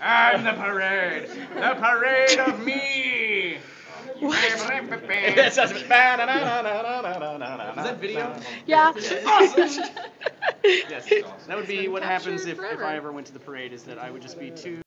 I'm the parade. The parade of me. That Is that video? Yeah. Yes. That would be what happens if, if. I ever went to the parade. Is that I would just be too